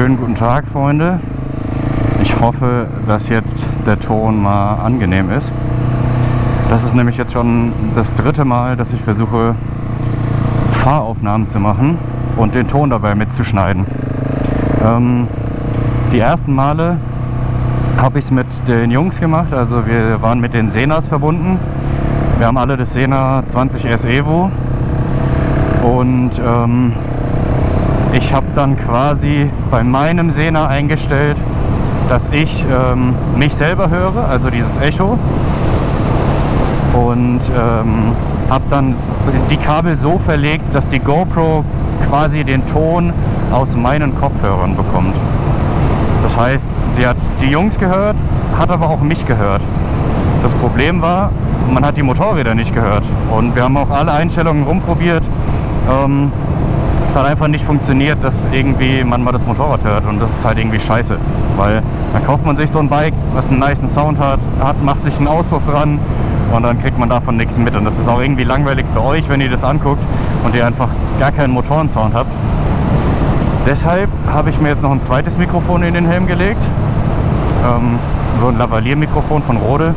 Schönen guten Tag, Freunde. Ich hoffe, dass jetzt der Ton mal angenehm ist. Das ist nämlich jetzt schon das dritte Mal, dass ich versuche, Fahraufnahmen zu machen und den Ton dabei mitzuschneiden. Ähm, die ersten Male habe ich es mit den Jungs gemacht, also wir waren mit den Senas verbunden. Wir haben alle das Sena 20S Evo und ähm, ich habe dann quasi bei meinem Sena eingestellt, dass ich ähm, mich selber höre, also dieses Echo und ähm, habe dann die Kabel so verlegt, dass die GoPro quasi den Ton aus meinen Kopfhörern bekommt. Das heißt, sie hat die Jungs gehört, hat aber auch mich gehört. Das Problem war, man hat die Motorräder nicht gehört. Und wir haben auch alle Einstellungen rumprobiert. Ähm, es hat einfach nicht funktioniert, dass irgendwie man mal das Motorrad hört und das ist halt irgendwie scheiße, weil dann kauft man sich so ein Bike, was einen nice Sound hat, hat macht sich einen Auspuff dran und dann kriegt man davon nichts mit und das ist auch irgendwie langweilig für euch, wenn ihr das anguckt und ihr einfach gar keinen Motorensound habt. Deshalb habe ich mir jetzt noch ein zweites Mikrofon in den Helm gelegt, ähm, so ein Lavalier-Mikrofon von Rode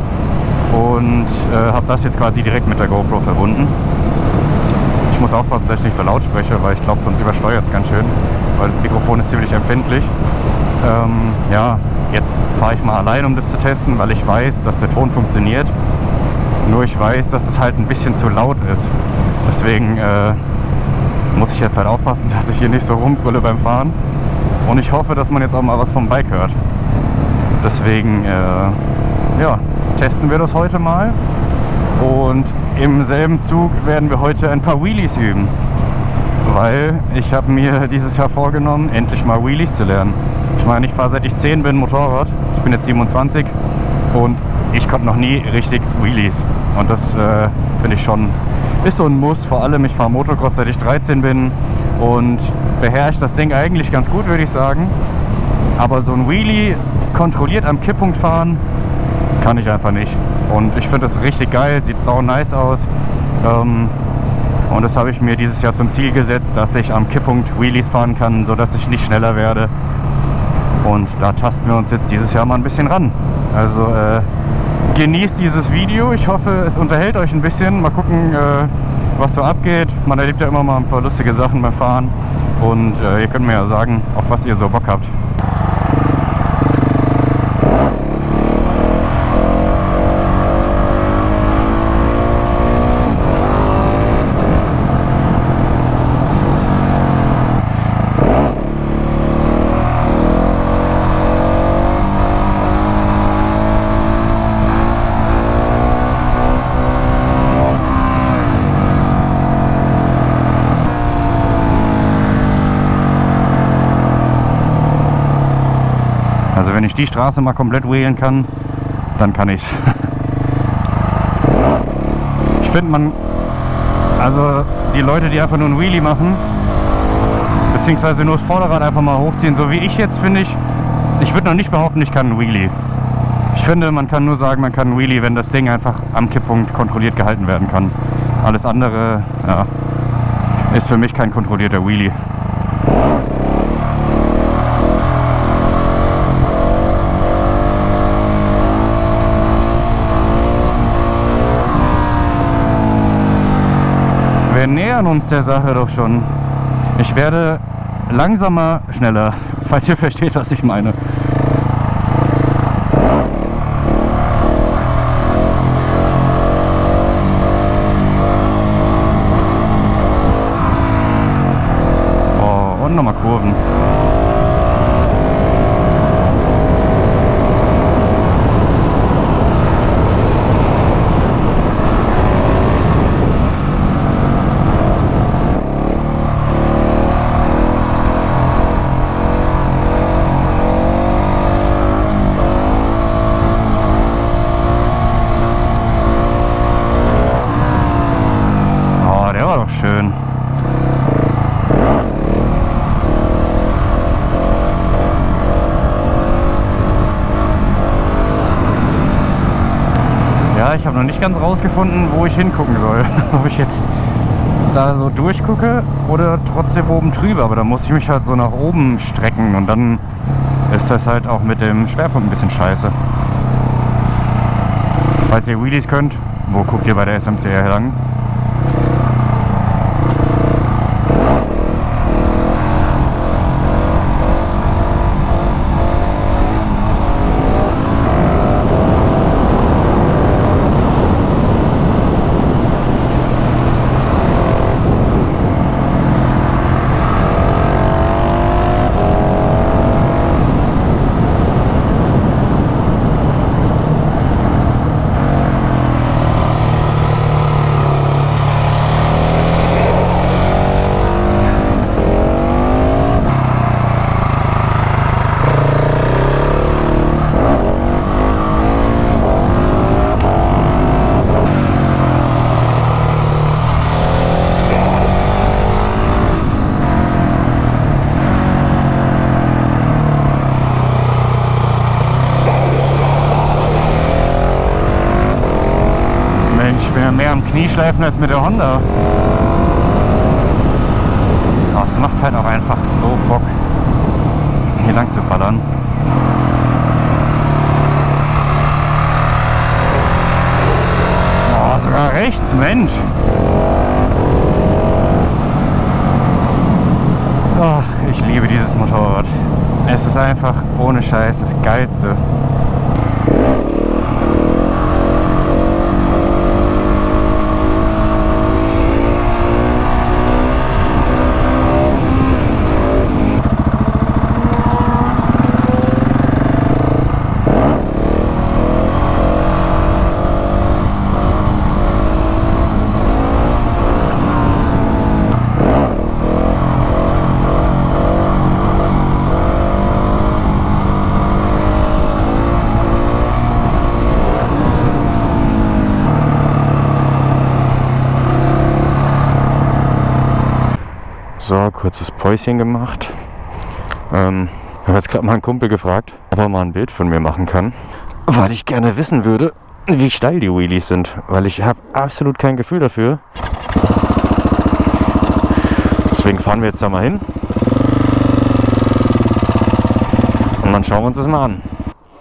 und äh, habe das jetzt quasi direkt mit der GoPro verbunden. Ich muss aufpassen, dass ich nicht so laut spreche, weil ich glaube, sonst übersteuert es ganz schön, weil das Mikrofon ist ziemlich empfindlich. Ähm, ja, jetzt fahre ich mal allein, um das zu testen, weil ich weiß, dass der Ton funktioniert. Nur ich weiß, dass es halt ein bisschen zu laut ist. Deswegen äh, muss ich jetzt halt aufpassen, dass ich hier nicht so rumbrülle beim Fahren. Und ich hoffe, dass man jetzt auch mal was vom Bike hört. Deswegen, äh, ja, testen wir das heute mal. Und im selben Zug werden wir heute ein paar Wheelies üben. Weil ich habe mir dieses Jahr vorgenommen, endlich mal Wheelies zu lernen. Ich meine, ich fahre seit ich 10 bin Motorrad. Ich bin jetzt 27 und ich konnte noch nie richtig Wheelies. Und das äh, finde ich schon, ist so ein Muss. Vor allem, ich fahre Motocross seit ich 13 bin und beherrsche das Ding eigentlich ganz gut, würde ich sagen. Aber so ein Wheelie kontrolliert am Kipppunkt fahren, kann ich einfach nicht. Und ich finde das richtig geil, sieht sau nice aus. Ähm, und das habe ich mir dieses Jahr zum Ziel gesetzt, dass ich am Kipppunkt Wheelies fahren kann, sodass ich nicht schneller werde. Und da tasten wir uns jetzt dieses Jahr mal ein bisschen ran. Also äh, genießt dieses Video. Ich hoffe, es unterhält euch ein bisschen. Mal gucken, äh, was so abgeht. Man erlebt ja immer mal ein paar lustige Sachen beim Fahren. Und äh, ihr könnt mir ja sagen, auf was ihr so Bock habt. Also wenn ich die Straße mal komplett wählen kann, dann kann ich. Ich finde man, also die Leute, die einfach nur ein Wheelie machen, beziehungsweise nur das Vorderrad einfach mal hochziehen, so wie ich jetzt finde ich, ich würde noch nicht behaupten, ich kann ein Wheelie. Ich finde, man kann nur sagen, man kann ein Wheelie, wenn das Ding einfach am Kipppunkt kontrolliert gehalten werden kann. Alles andere, ja, ist für mich kein kontrollierter Wheelie. Wir nähern uns der Sache doch schon. Ich werde langsamer, schneller, falls ihr versteht, was ich meine. Oh, und nochmal Kurven. Oh, der war doch schön. Ja, ich habe noch nicht ganz rausgefunden, wo ich hingucken soll. Ob ich jetzt da so durchgucke oder trotzdem oben drüber. Aber da muss ich mich halt so nach oben strecken und dann ist das halt auch mit dem Schwerpunkt ein bisschen scheiße. Falls ihr Wheelies könnt, wo guckt ihr bei der SMCR lang? Mehr am Knieschleifen als mit der Honda. Es macht halt auch einfach so Bock, hier lang zu ballern. Oh, sogar rechts, Mensch. Oh, ich liebe dieses Motorrad. Es ist einfach ohne Scheiß das Geilste. So, kurzes Päuschen gemacht. Ähm, ich habe jetzt gerade mal einen Kumpel gefragt, ob er mal ein Bild von mir machen kann, weil ich gerne wissen würde, wie steil die Wheelies sind, weil ich habe absolut kein Gefühl dafür. Deswegen fahren wir jetzt da mal hin und dann schauen wir uns das mal an.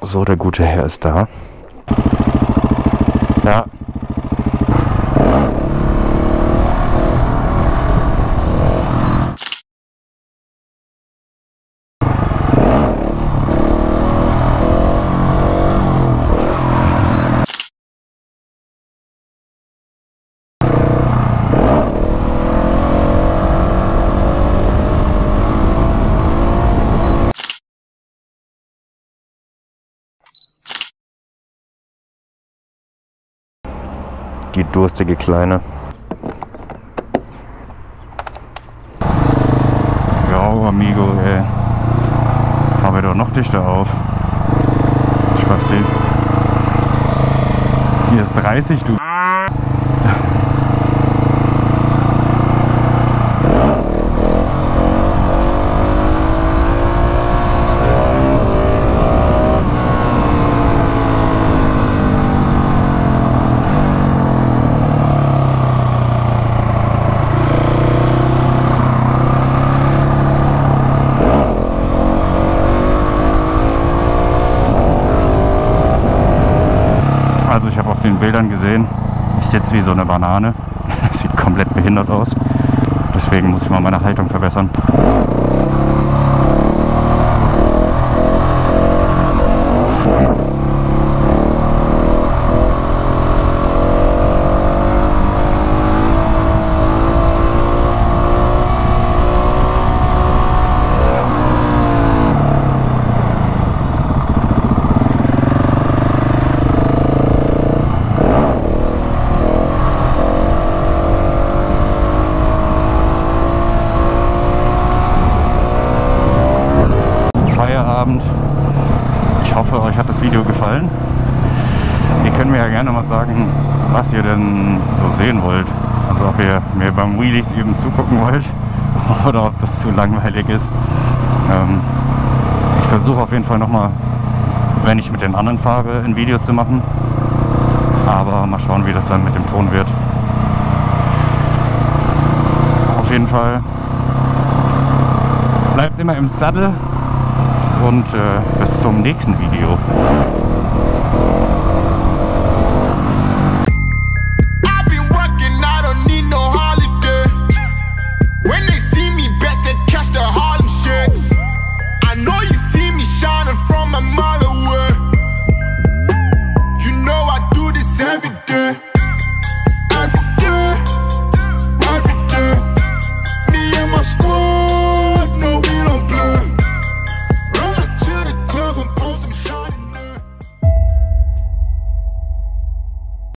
So, der gute Herr ist da. Ja, die durstige Kleine. Ja, amigo, ey. Fahren wir doch noch dichter auf. Spasti. Hier ist 30, du. Also ich habe auf den Bildern gesehen, ich sitze wie so eine Banane. Sieht komplett behindert aus. Deswegen muss ich mal meine Haltung verbessern. Feierabend. Ich hoffe, euch hat das Video gefallen. Ihr könnt mir ja gerne mal sagen, was ihr denn so sehen wollt. Also ob ihr mir beim Wheelies üben zugucken wollt oder ob das zu langweilig ist. Ähm, ich versuche auf jeden Fall nochmal, wenn ich mit den anderen fahre, ein Video zu machen. Aber mal schauen, wie das dann mit dem Ton wird. jeden Fall. Bleibt immer im Sattel und äh, bis zum nächsten Video.